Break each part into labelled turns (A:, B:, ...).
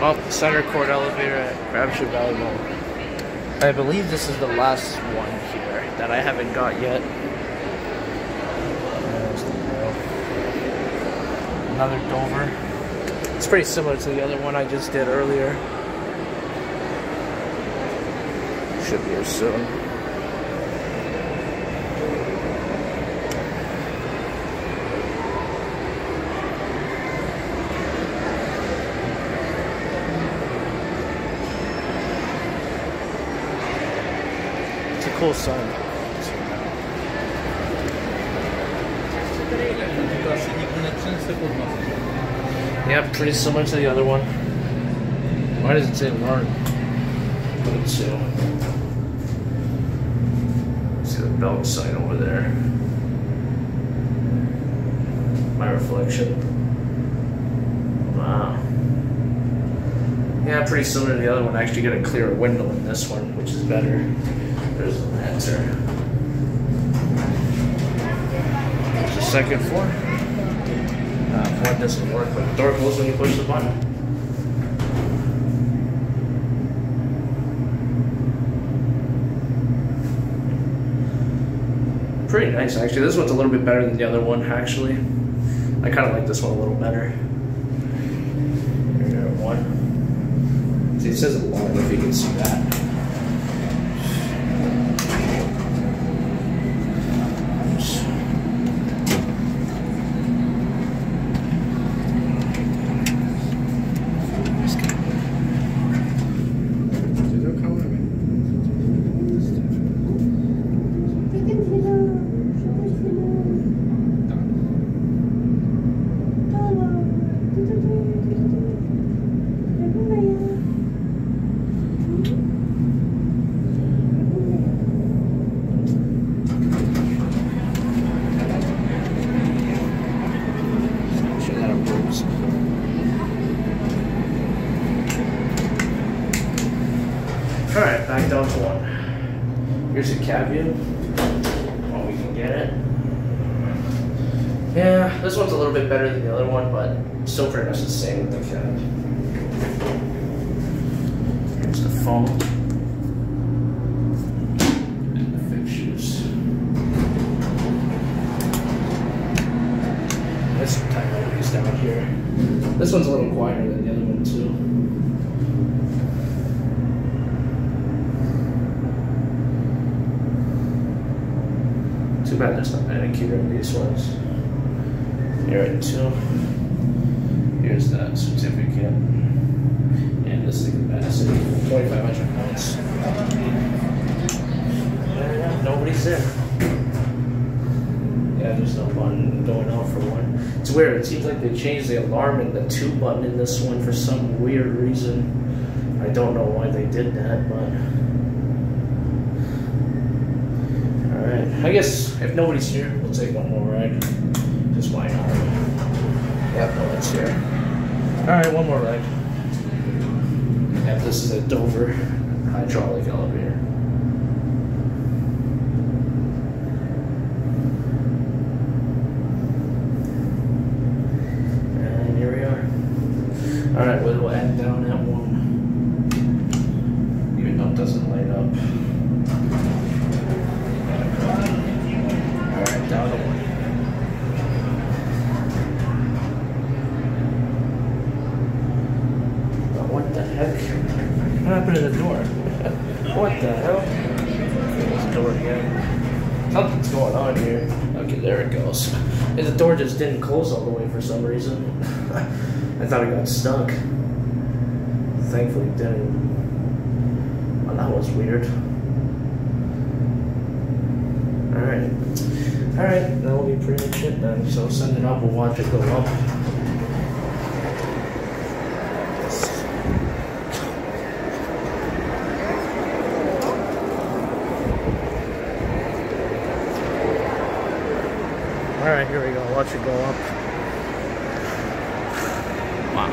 A: Well, center court elevator at Crabtree Valley Mall. I believe this is the last one here that I haven't got yet. There's the grill. Another Dover. It's pretty similar to the other one I just did earlier. Should be here soon. Cool sign. Yeah, pretty similar to the other one. Why does it say learn? Put it to. See the belt sign over there. My reflection. Wow. Yeah, pretty similar to the other one. I actually get a clearer window in this one, which is better. There's the answer. There's the second floor. Uh, one doesn't work, but the door closes when you push the button. Pretty nice, actually. This one's a little bit better than the other one, actually. I kind of like this one a little better. Here, one. See, it says a lot if you can see that. Show that up close. Alright, back down to one. Here's a cab view. Oh, we can get it. Yeah, this one's a little bit better than the other one, but still pretty much the same with the cab. Here's the phone. And the fixtures. There's some typos down here. This one's a little quieter than the other one too. Too bad there's not manicure in these ones. Here are two. Here's that certificate. And this uh, is the capacity. 2,500 pounds. Yeah, nobody's there. Yeah, there's no button going out for one. It's weird. It seems like they changed the alarm and the two button in this one for some weird reason. I don't know why they did that, but. Alright. I guess if nobody's here, we'll take one more ride. Just why not? Yep, no one's here. Alright, one more ride. Yeah, this is a Dover hydraulic elevator. And here we are. Alright, well, we'll end down at one. Even though it doesn't light up. Alright, down to one. But what happened to the door? what the hell? The door again. Something's going on here. Okay, there it goes. And the door just didn't close all the way for some reason. I thought it got stuck. Thankfully it didn't. Well, that was weird. Alright. Alright, that will be pretty much it then. So send it up, we'll watch it go up. Alright, here we go. Watch it go up. Wow.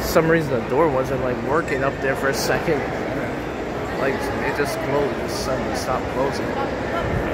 A: For some reason the door wasn't like working up there for a second. Like it just closed. It suddenly stopped closing.